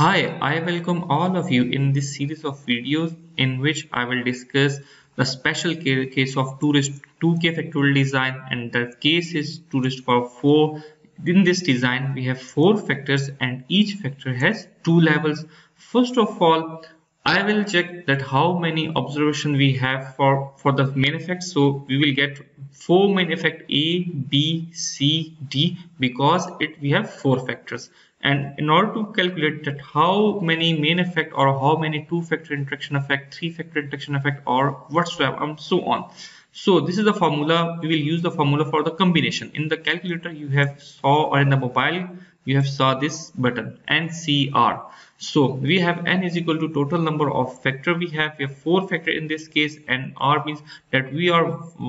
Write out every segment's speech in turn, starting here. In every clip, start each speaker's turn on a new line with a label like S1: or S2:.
S1: Hi, I welcome all of you in this series of videos in which I will discuss the special case of 2 raised 2k factorial design and the case is 2 raised to power 4. In this design we have 4 factors and each factor has 2 levels. First of all, I will check that how many observation we have for, for the main effect. So we will get 4 main effect A, B, C, D because it we have 4 factors and in order to calculate that how many main effect or how many two factor interaction effect three factor interaction effect or whatsoever and so on. So this is the formula. We will use the formula for the combination. In the calculator you have saw or in the mobile you have saw this button ncr so we have n is equal to total number of factor we have. We have four factor in this case and r means that we are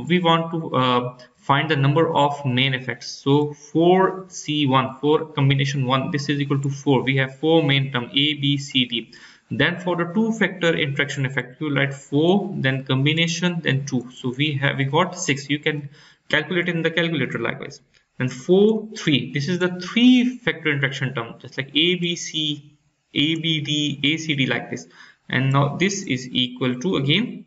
S1: we want to uh, find the number of main effects. So 4c1 4 combination 1 this is equal to 4 we have four main term a b c d. Then for the two factor interaction effect you write 4 then combination then 2 so we have we got 6 you can calculate in the calculator likewise then 4 3 this is the three factor interaction term just like a b c a b d a c d like this. And now this is equal to again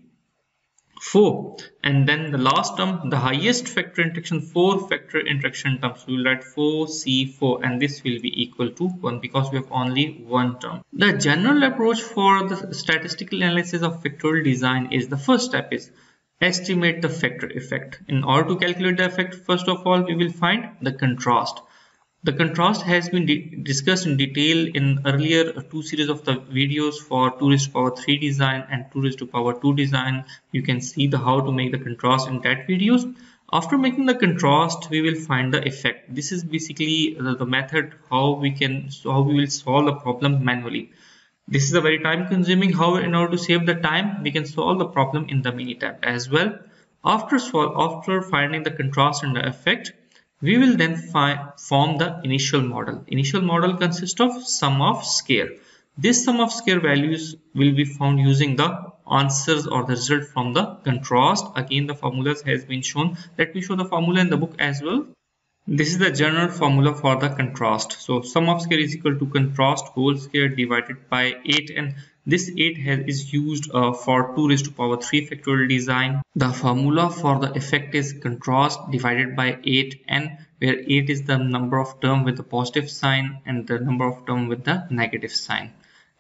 S1: 4 and then the last term the highest factor interaction 4 factor interaction terms. We will write 4c4 and this will be equal to 1 because we have only one term. The general approach for the statistical analysis of factorial design is the first step is estimate the factor effect in order to calculate the effect first of all we will find the contrast the contrast has been discussed in detail in earlier two series of the videos for 2 raised to power 3 design and 2 raised to power 2 design. You can see the how to make the contrast in that videos. After making the contrast, we will find the effect. This is basically the, the method how we can how we will solve the problem manually. This is a very time consuming. However, in order to save the time, we can solve the problem in the Minitab as well. After after finding the contrast and the effect, we will then find form the initial model. Initial model consists of sum of square. This sum of square values will be found using the answers or the result from the contrast. Again, the formulas has been shown. Let me show the formula in the book as well. This is the general formula for the contrast. So sum of square is equal to contrast whole square divided by 8 and this 8 has, is used uh, for 2 raised to power 3 factorial design. The formula for the effect is contrast divided by 8n where 8 is the number of term with the positive sign and the number of term with the negative sign.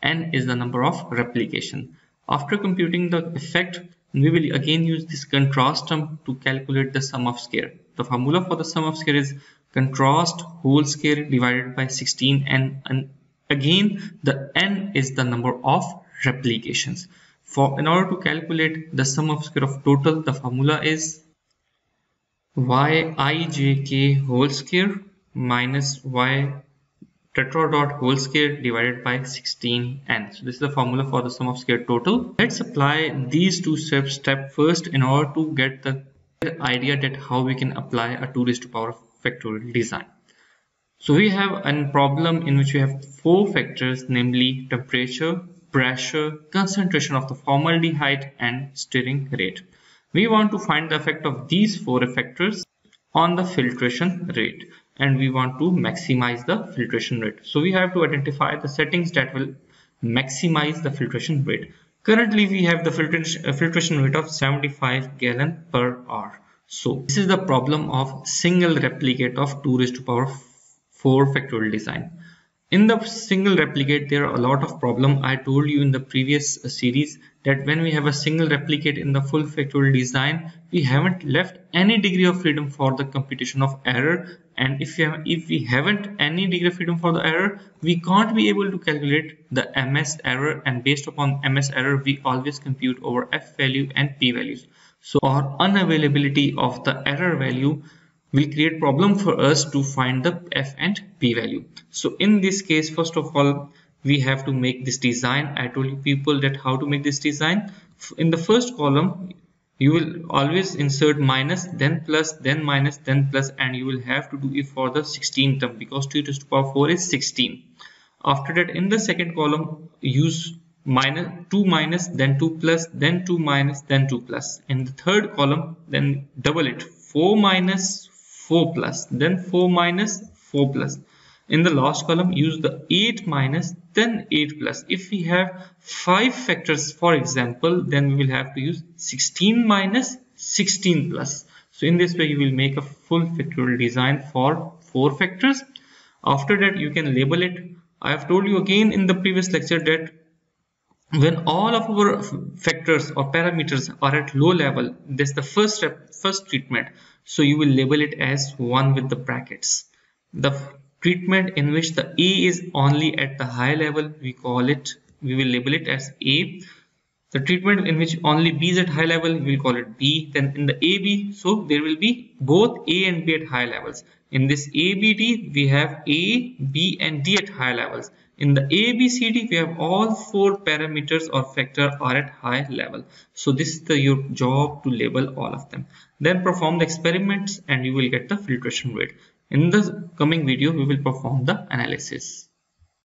S1: n is the number of replication. After computing the effect, we will again use this contrast term to calculate the sum of square. The formula for the sum of square is contrast whole square divided by 16 and, and Again, the n is the number of replications. For in order to calculate the sum of square of total, the formula is yijk whole square minus y tetra dot whole square divided by 16n. So this is the formula for the sum of square total. Let's apply these two steps step first in order to get the idea that how we can apply a 2 raised to power factorial design. So we have a problem in which we have four factors namely temperature, pressure, concentration of the formaldehyde and stirring rate. We want to find the effect of these four factors on the filtration rate and we want to maximize the filtration rate. So we have to identify the settings that will maximize the filtration rate. Currently we have the filtration, uh, filtration rate of 75 gallon per hour. So this is the problem of single replicate of 2 raised to power 4 factorial design. In the single replicate, there are a lot of problem. I told you in the previous uh, series that when we have a single replicate in the full factorial design, we haven't left any degree of freedom for the computation of error. And if, have, if we haven't any degree of freedom for the error, we can't be able to calculate the MS error. And based upon MS error, we always compute over F value and P values. So our unavailability of the error value will create problem for us to find the f and p value. So in this case first of all we have to make this design. I told you people that how to make this design. In the first column you will always insert minus then plus then minus then plus and you will have to do it for the 16 term because 2 to the power 4 is 16 after that in the second column use minus 2 minus then 2 plus then 2 minus then 2 plus. In the third column then double it. 4 minus 4 plus then 4 minus 4 plus. In the last column use the 8 minus then 8 plus. If we have 5 factors for example then we will have to use 16 minus 16 plus. So in this way you will make a full factorial design for 4 factors. After that you can label it. I have told you again in the previous lecture that when all of our factors or parameters are at low level this is the first step first treatment so you will label it as 1 with the brackets. The treatment in which the a is only at the high level we call it we will label it as a. The treatment in which only b is at high level we will call it b. Then in the ab so there will be both a and b at high levels. In this abd we have a b and d at high levels in the abcd we have all four parameters or factor are at high level. So this is the your job to label all of them. Then perform the experiments and you will get the filtration rate. In the coming video, we will perform the analysis.